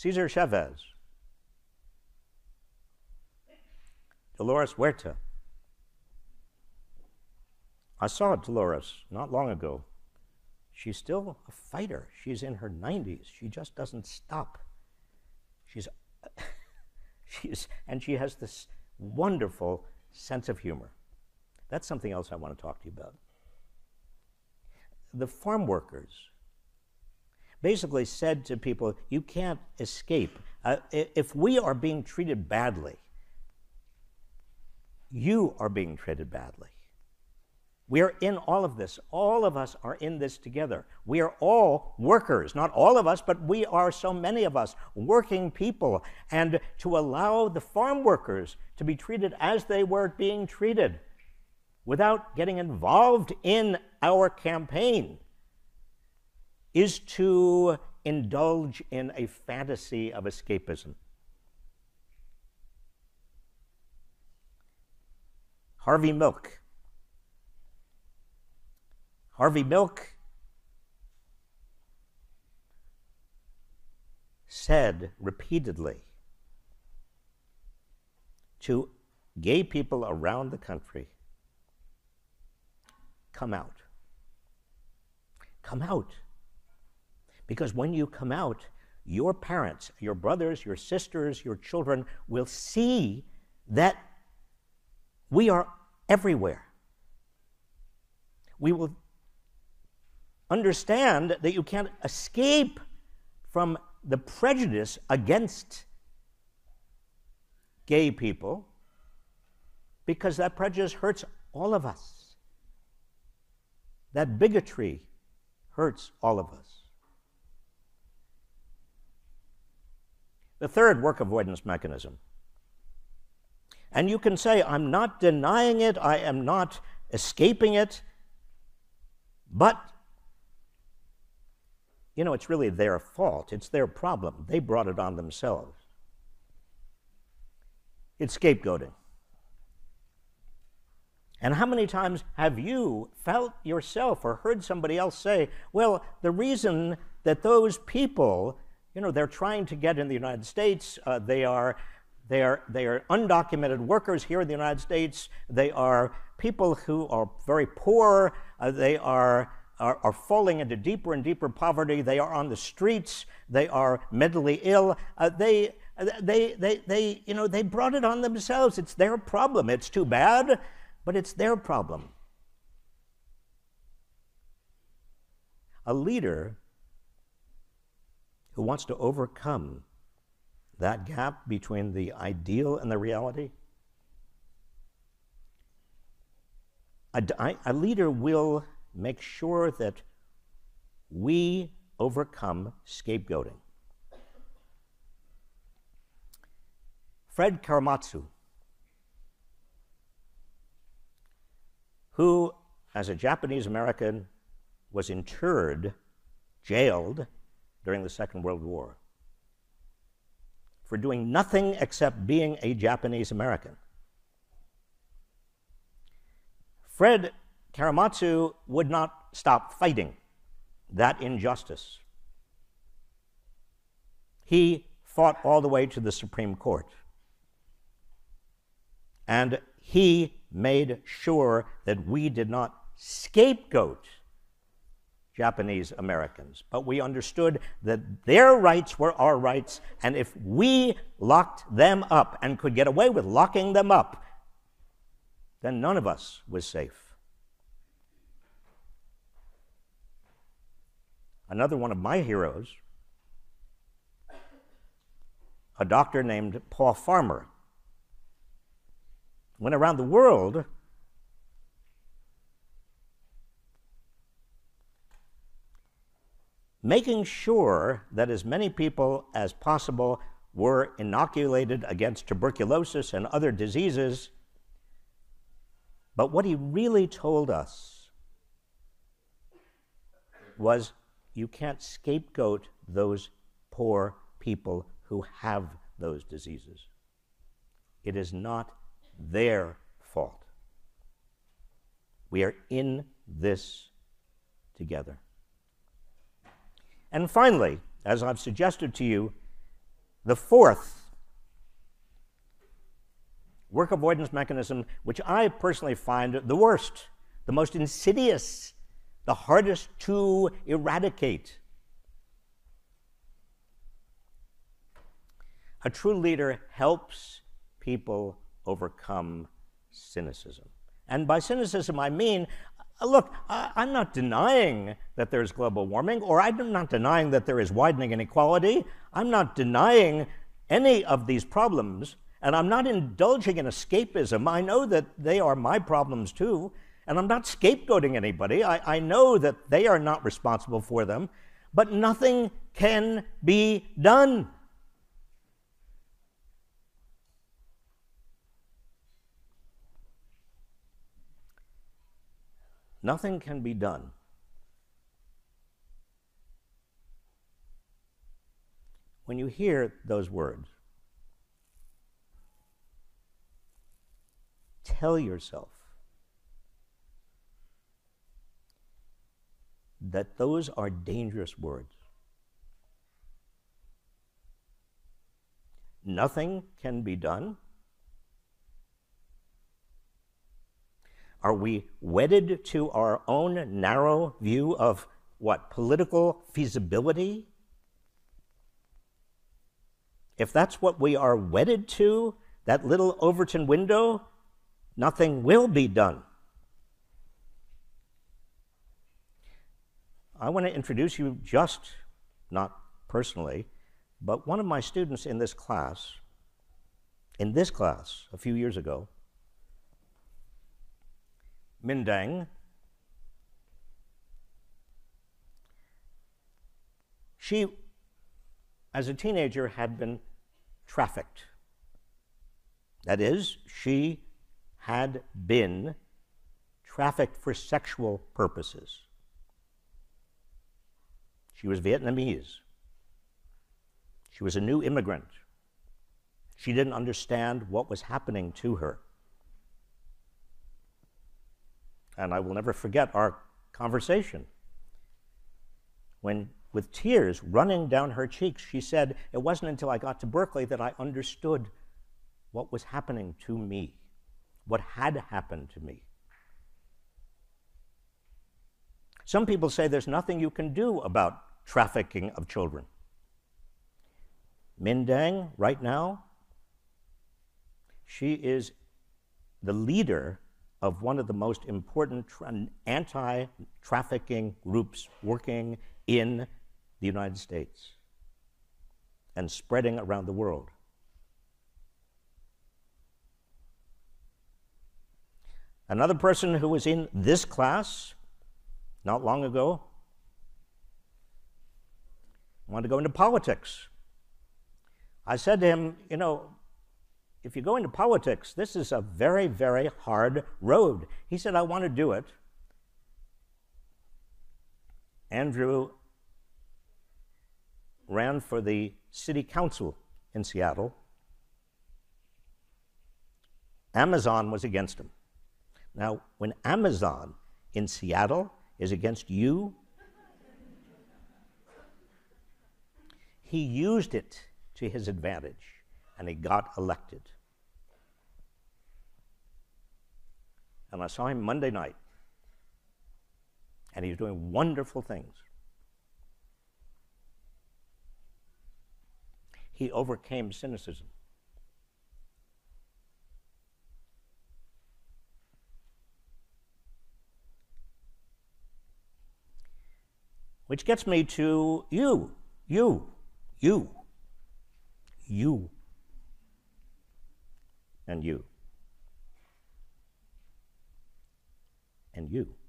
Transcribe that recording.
Cesar Chavez, Dolores Huerta. I saw Dolores not long ago. She's still a fighter. She's in her 90s. She just doesn't stop. She's, she's, and she has this wonderful sense of humor. That's something else I want to talk to you about. The farm workers basically said to people, You can't escape. Uh, if we are being treated badly, you are being treated badly. We are in all of this. All of us are in this together. We are all workers, not all of us, but we are so many of us working people. And to allow the farm workers to be treated as they were being treated without getting involved in our campaign is to indulge in a fantasy of escapism. Harvey Milk. Harvey Milk said repeatedly to gay people around the country come out. Come out. Because when you come out, your parents, your brothers, your sisters, your children will see that we are everywhere. We will understand that you can't escape from the prejudice against gay people because that prejudice hurts all of us. That bigotry hurts all of us. The third work avoidance mechanism and you can say, I'm not denying it, I am not escaping it, but, you know, it's really their fault. It's their problem. They brought it on themselves. It's scapegoating. And how many times have you felt yourself or heard somebody else say, well, the reason that those people, you know, they're trying to get in the United States, uh, they are they are, they are undocumented workers here in the United States. They are people who are very poor. Uh, they are, are, are, falling into deeper and deeper poverty. They are on the streets. They are mentally ill. Uh, they, they, they, they, you know, they brought it on themselves. It's their problem. It's too bad, but it's their problem. A leader who wants to overcome that gap between the ideal and the reality? A, a leader will make sure that we overcome scapegoating. Fred Korematsu, who, as a Japanese American, was interred, jailed during the Second World War for doing nothing except being a Japanese American. Fred Korematsu would not stop fighting that injustice. He fought all the way to the Supreme Court. And he made sure that we did not scapegoat Japanese Americans. But we understood that their rights were our rights, and if we locked them up and could get away with locking them up, then none of us was safe. Another one of my heroes, a doctor named Paul Farmer, went around the world making sure that as many people as possible were inoculated against tuberculosis and other diseases. But what he really told us was you can't scapegoat those poor people who have those diseases. It is not their fault. We are in this together. And finally, as I've suggested to you, The fourth work avoidance mechanism, which I personally find the worst, the most insidious, the hardest to eradicate. A true leader helps people overcome cynicism. And by cynicism, I mean, Uh, look, I'm not denying that there's global warming, or I'm not denying that there is widening inequality. I'm not denying any of these problems, and I'm not indulging in escapism. I know that they are my problems too, and I'm not scapegoating anybody. I, I know that they are not responsible for them, but nothing can be done. Nothing can be done. When you hear those words, tell yourself that those are dangerous words. Nothing can be done Are we wedded to our own narrow view of what? Political feasibility? If that's what we are wedded to, that little Overton window, nothing will be done. I want to introduce you just, not personally, but one of my students in this class, in this class a few years ago, Mindang. She, as a teenager, had been trafficked. That is, she had been trafficked for sexual purposes. She was Vietnamese. She was a new immigrant. She didn't understand what was happening to her. And I will never forget our conversation when, with tears running down her cheeks, she said, It wasn't until I got to Berkeley that I understood what was happening to me, what had happened to me. Some people say there's nothing you can do about trafficking of children. Mindang, right now, she is the leader of one of the most important anti trafficking groups working in the United States and spreading around the world. Another person who was in this class not long ago wanted to go into politics. I said to him, You know, if you go into politics, this is a very, very hard road. He said, I want to do it. Andrew ran for the city council in Seattle. Amazon was against him. Now, when Amazon in Seattle is against you, he used it to his advantage and he got elected. And I saw him Monday night, and he's doing wonderful things. He overcame cynicism. Which gets me to you, you, you, you and you. And you.